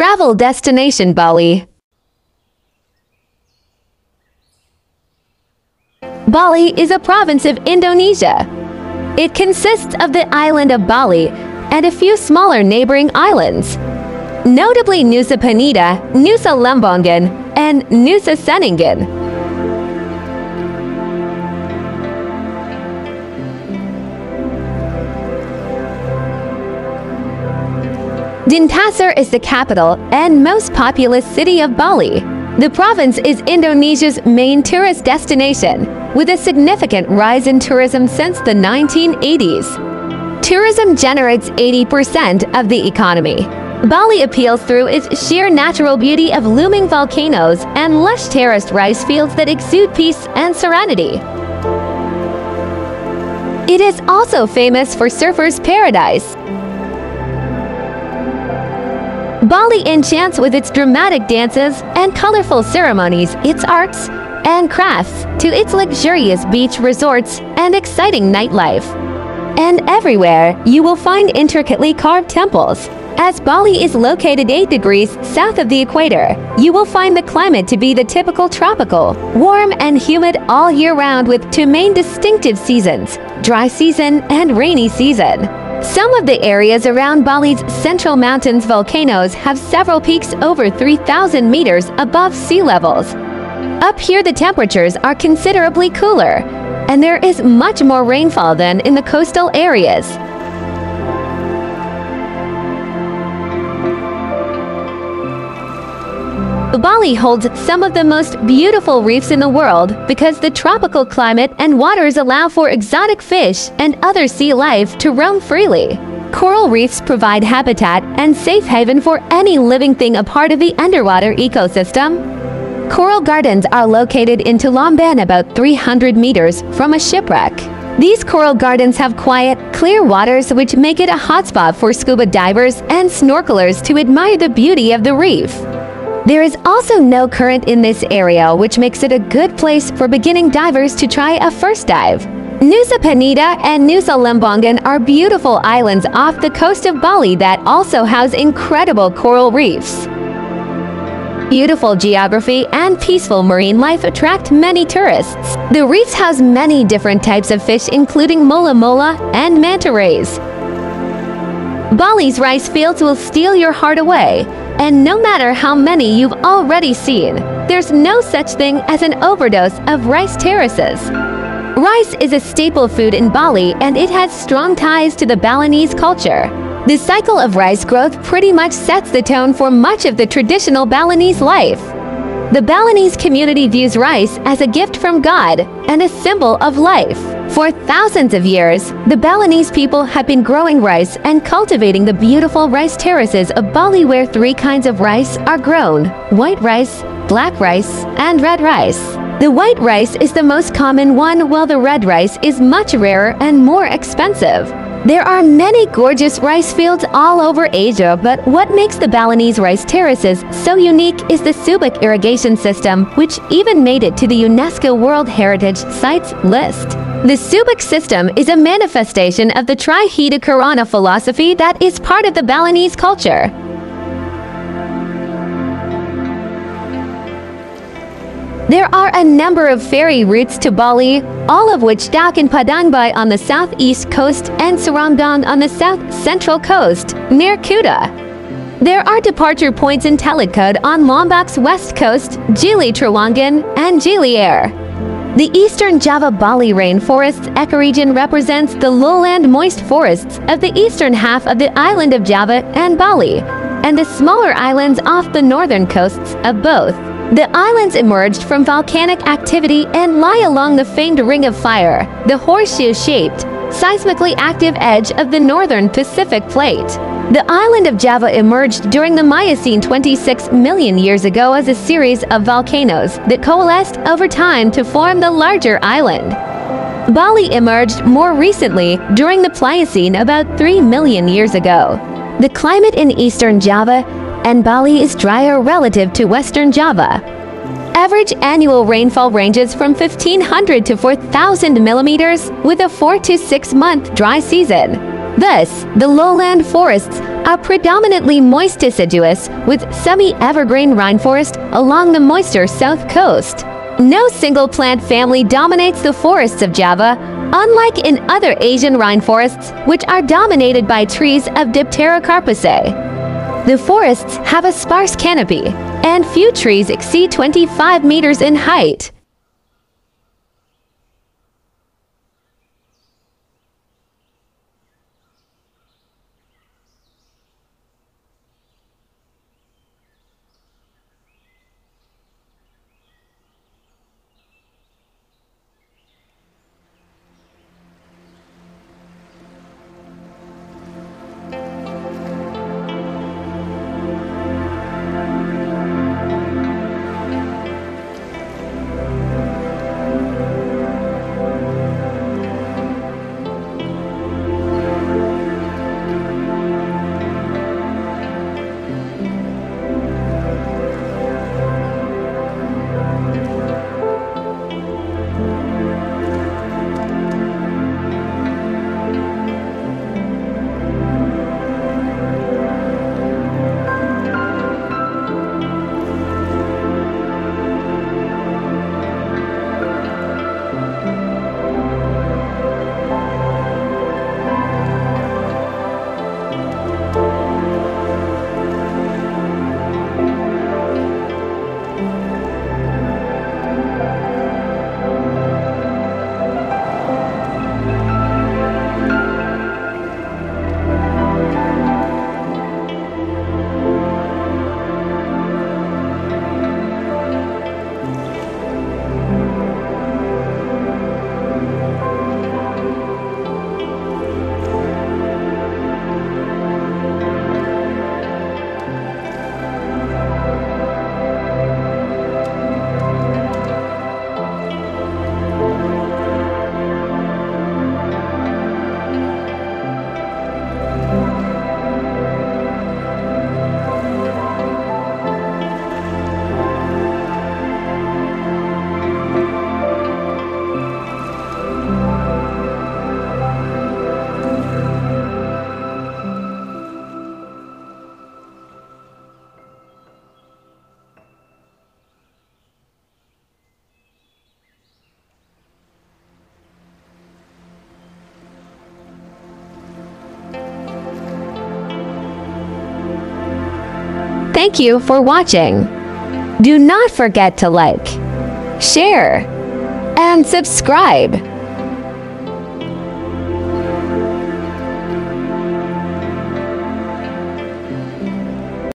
Travel destination Bali. Bali is a province of Indonesia. It consists of the island of Bali and a few smaller neighboring islands, notably Nusa Penida, Nusa Lembongan, and Nusa Ceningan. Denpasar is the capital and most populous city of Bali. The province is Indonesia's main tourist destination, with a significant rise in tourism since the 1980s. Tourism generates 80% of the economy. Bali appeals through its sheer natural beauty of looming volcanoes and lush terraced rice fields that exude peace and serenity. It is also famous for surfers' paradise, Bali enchants with its dramatic dances and colorful ceremonies, its arts and crafts, to its luxurious beach resorts and exciting nightlife. And everywhere, you will find intricately carved temples. As Bali is located 8 degrees south of the equator, you will find the climate to be the typical tropical, warm and humid all year round with two main distinctive seasons, dry season and rainy season. Some of the areas around Bali's Central Mountains volcanoes have several peaks over 3,000 meters above sea levels. Up here the temperatures are considerably cooler, and there is much more rainfall than in the coastal areas. Bali holds some of the most beautiful reefs in the world because the tropical climate and waters allow for exotic fish and other sea life to roam freely. Coral reefs provide habitat and safe haven for any living thing a part of the underwater ecosystem. Coral gardens are located in Tulamben about 300 meters from a shipwreck. These coral gardens have quiet, clear waters which make it a hotspot for scuba divers and snorkelers to admire the beauty of the reef. There is also no current in this area, which makes it a good place for beginning divers to try a first dive. Nusa Penida and Nusa Lembongan are beautiful islands off the coast of Bali that also house incredible coral reefs. Beautiful geography and peaceful marine life attract many tourists. The reefs house many different types of fish including mola mola and manta rays. Bali's rice fields will steal your heart away, and no matter how many you've already seen, there's no such thing as an overdose of rice terraces. Rice is a staple food in Bali and it has strong ties to the Balinese culture. The cycle of rice growth pretty much sets the tone for much of the traditional Balinese life. The Balinese community views rice as a gift from God and a symbol of life. For thousands of years, the Balinese people have been growing rice and cultivating the beautiful rice terraces of Bali where three kinds of rice are grown, white rice, black rice, and red rice. The white rice is the most common one while the red rice is much rarer and more expensive. There are many gorgeous rice fields all over Asia, but what makes the Balinese rice terraces so unique is the Subak irrigation system, which even made it to the UNESCO World Heritage Sites list. The Subak system is a manifestation of the Trihita Karana philosophy that is part of the Balinese culture. There are a number of ferry routes to Bali, all of which dock in Padang Bai on the southeast coast and Seramban on the south-central coast, near Kuta. There are departure points in Telikod on Lombok's west coast, Gili Trawangan, and Gili Air. The eastern Java Bali rainforest's ecoregion represents the lowland moist forests of the eastern half of the island of Java and Bali, and the smaller islands off the northern coasts of both. The islands emerged from volcanic activity and lie along the famed Ring of Fire, the horseshoe-shaped, seismically active edge of the northern Pacific Plate. The island of Java emerged during the Miocene 26 million years ago as a series of volcanoes that coalesced over time to form the larger island. Bali emerged more recently during the Pliocene about 3 million years ago. The climate in eastern Java and Bali is drier relative to Western Java. Average annual rainfall ranges from 1500 to 4000 millimeters with a 4 to 6 month dry season. Thus, the lowland forests are predominantly moist deciduous with semi-evergreen rainforest along the moister south coast. No single plant family dominates the forests of Java, unlike in other Asian rainforests, which are dominated by trees of Dipterocarpaceae. The forests have a sparse canopy, and few trees exceed 25 meters in height. Thank you for watching. Do not forget to like, share, and subscribe.